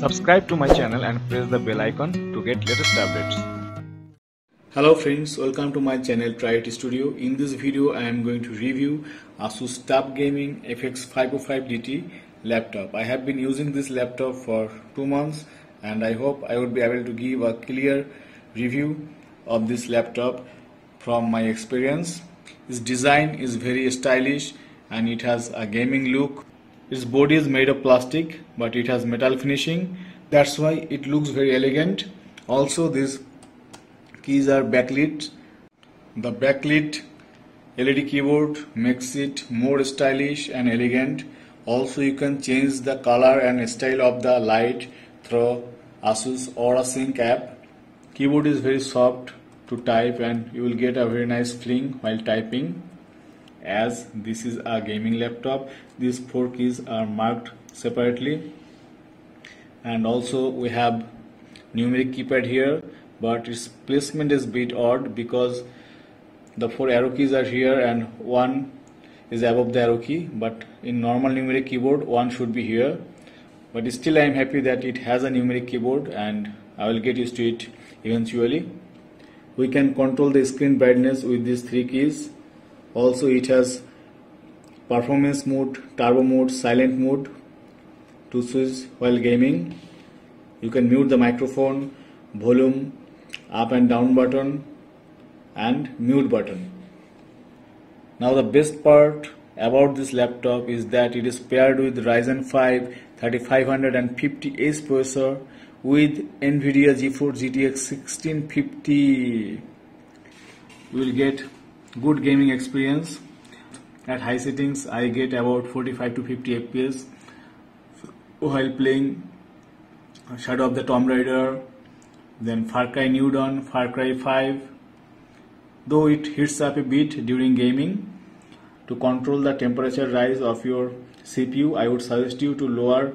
Subscribe to my channel and press the bell icon to get latest updates. Hello friends, welcome to my channel Try Studio. In this video I am going to review Asus TUF Gaming FX505DT laptop. I have been using this laptop for 2 months and I hope I would be able to give a clear review of this laptop from my experience. Its design is very stylish and it has a gaming look. Its body is made of plastic but it has metal finishing. That's why it looks very elegant. Also these keys are backlit. The backlit LED keyboard makes it more stylish and elegant. Also you can change the color and style of the light through Asus Aura Sync app. Keyboard is very soft to type and you will get a very nice feeling while typing as this is a gaming laptop these four keys are marked separately. And also we have numeric keypad here but its placement is bit odd because the four arrow keys are here and one is above the arrow key but in normal numeric keyboard one should be here. But still I am happy that it has a numeric keyboard and I will get used to it eventually. We can control the screen brightness with these three keys also it has performance mode turbo mode silent mode to switch while gaming. You can mute the microphone volume up and down button and mute button. Now the best part about this laptop is that it is paired with Ryzen 5 3550H processor with NVIDIA GeForce GTX 1650 you will get good gaming experience. At high settings I get about 45 to 50 FPS while playing Shadow of the Tomb Raider then Far Cry New Dawn, Far Cry 5 though it heats up a bit during gaming to control the temperature rise of your CPU I would suggest you to lower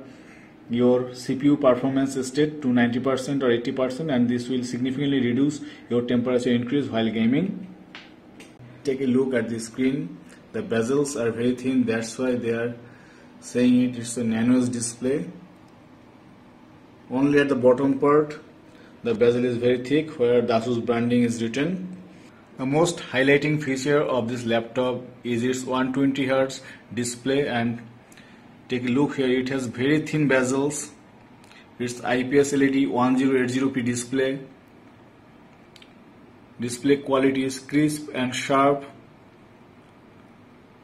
your CPU performance state to 90% or 80% and this will significantly reduce your temperature increase while gaming take a look at the screen. The bezels are very thin that's why they are saying it is a nanos display. Only at the bottom part the bezel is very thick where the Asus branding is written. The most highlighting feature of this laptop is its 120 Hz display and take a look here it has very thin bezels. Its IPS LED 1080p display display quality is crisp and sharp.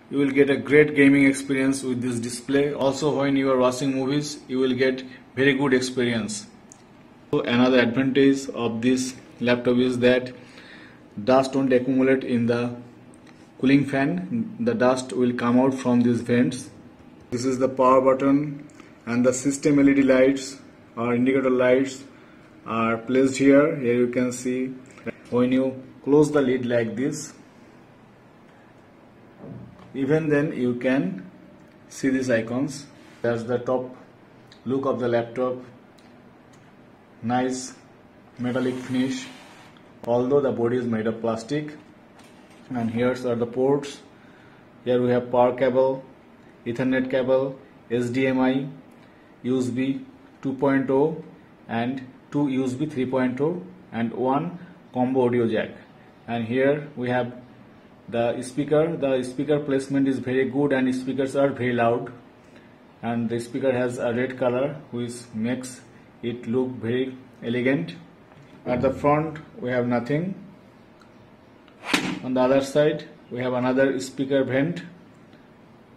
You will get a great gaming experience with this display. Also when you are watching movies you will get very good experience. So another advantage of this laptop is that dust won't accumulate in the cooling fan. The dust will come out from these vents. This is the power button and the system LED lights or indicator lights are placed here. Here you can see when you close the lid like this even then you can see these icons. That's the top look of the laptop. Nice metallic finish. Although the body is made of plastic. And here's are the ports. Here we have power cable ethernet cable HDMI USB 2.0 and 2 USB 3.0 and one combo audio jack. And here we have the speaker. The speaker placement is very good and speakers are very loud. And the speaker has a red color which makes it look very elegant. At the front we have nothing. On the other side we have another speaker vent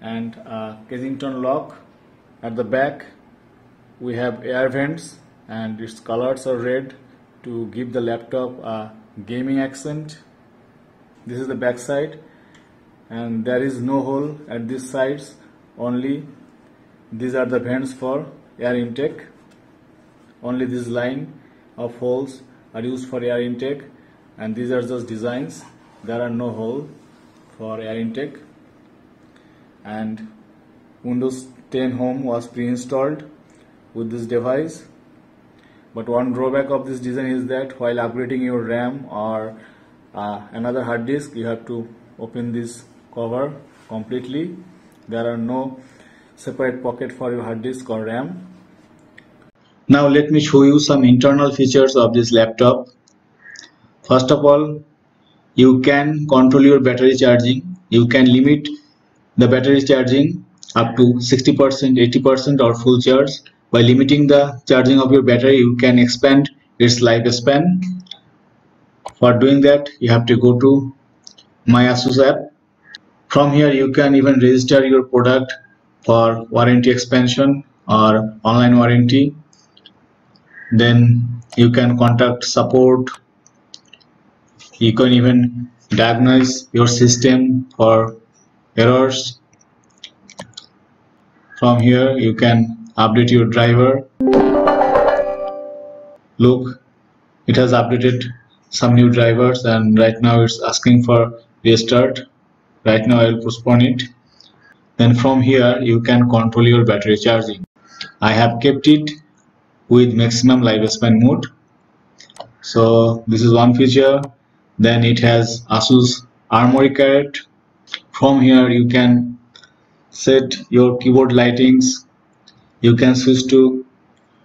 and a Kensington lock. At the back we have air vents and its colors are red to give the laptop a gaming accent. This is the back side and there is no hole at these sides only these are the vents for air intake. Only this line of holes are used for air intake and these are just designs. There are no hole for air intake. And Windows 10 Home was pre-installed with this device but one drawback of this design is that while upgrading your RAM or uh, another hard disk you have to open this cover completely there are no separate pocket for your hard disk or RAM Now let me show you some internal features of this laptop. First of all, you can control your battery charging. You can limit the battery charging up to 60%, 80% or full charge. By limiting the charging of your battery, you can expand its lifespan. For doing that, you have to go to My Asus app. From here, you can even register your product for warranty expansion or online warranty then you can contact support you can even diagnose your system for errors from here you can update your driver. Look it has updated some new drivers and right now it's asking for restart. Right now I'll postpone it. Then from here you can control your battery charging. I have kept it with maximum lifespan mode. So this is one feature. Then it has asus Armoury Crate from here you can set your keyboard lightings you can switch to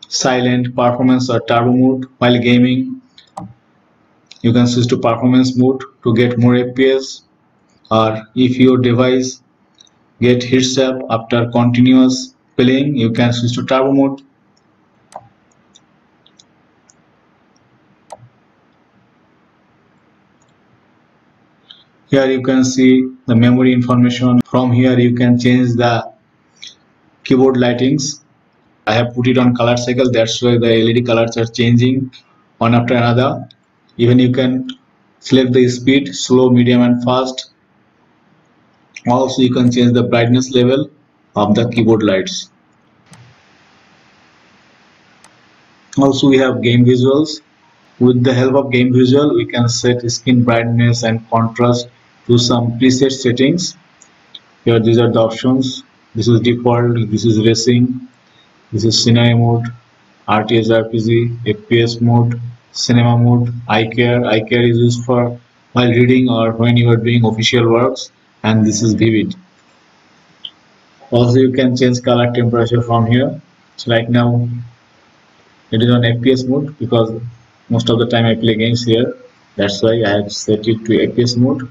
silent performance or turbo mode while gaming. You can switch to performance mode to get more fps or if your device get heats up after continuous playing you can switch to turbo mode. Here you can see the memory information. From here you can change the keyboard lightings I have put it on color cycle. That's why the LED colors are changing one after another. Even you can select the speed slow medium and fast. Also you can change the brightness level of the keyboard lights. Also we have game visuals. With the help of game visual we can set skin brightness and contrast to some preset settings. Here these are the options. This is default. This is racing this is scenario mode RTS RPG FPS mode cinema mode EyeCare EyeCare is used for while reading or when you are doing official works and this is vivid. Also you can change color temperature from here. So right now it is on FPS mode because most of the time I play games here. That's why I have set it to FPS mode.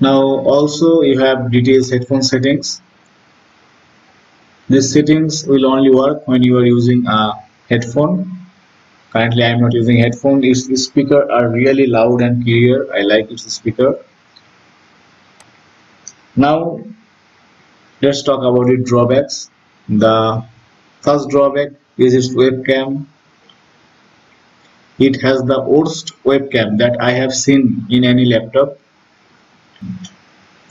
Now also you have details headphone settings these settings will only work when you are using a headphone. Currently I am not using headphone. Its speaker are really loud and clear. I like its speaker. Now let's talk about the drawbacks. The first drawback is its webcam. It has the worst webcam that I have seen in any laptop.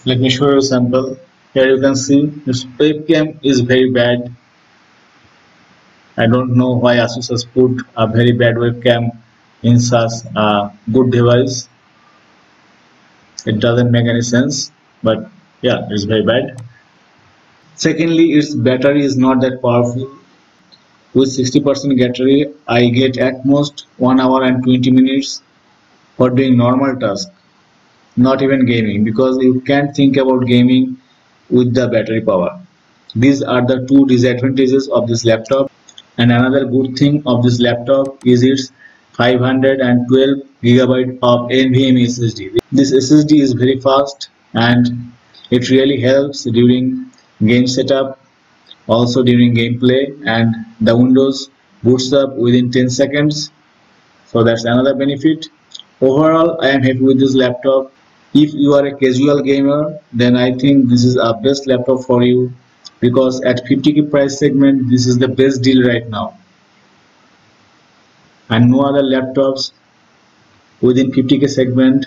Let me show you a sample here you can see this webcam is very bad. I don't know why Asus has put a very bad webcam in such a good device. It doesn't make any sense but yeah it's very bad. Secondly its battery is not that powerful. With 60% battery I get at most 1 hour and 20 minutes for doing normal tasks not even gaming because you can't think about gaming with the battery power. These are the two disadvantages of this laptop. And another good thing of this laptop is its 512 gigabyte of NVMe SSD this SSD is very fast and it really helps during game setup also during gameplay and the Windows boots up within 10 seconds. So that's another benefit. Overall I am happy with this laptop if you are a casual gamer then I think this is a best laptop for you because at 50k price segment this is the best deal right now. And no other laptops within 50k segment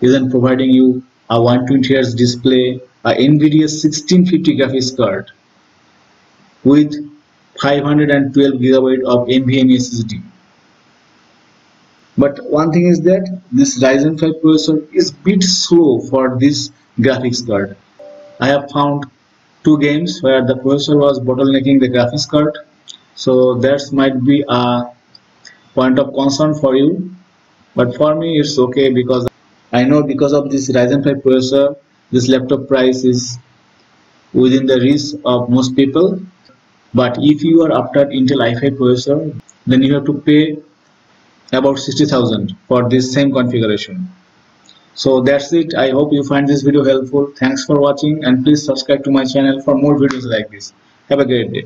isn't providing you a 120 Hz display a NVIDIA 1650 graphics card with 512 gigabyte of NVMe SSD but one thing is that this Ryzen 5 processor is bit slow for this graphics card. I have found two games where the processor was bottlenecking the graphics card. So that might be a point of concern for you. But for me it's okay because I know because of this Ryzen 5 processor this laptop price is within the reach of most people. But if you are after Intel i5 processor then you have to pay about 60,000 for this same configuration. So that's it. I hope you find this video helpful. Thanks for watching and please subscribe to my channel for more videos like this. Have a great day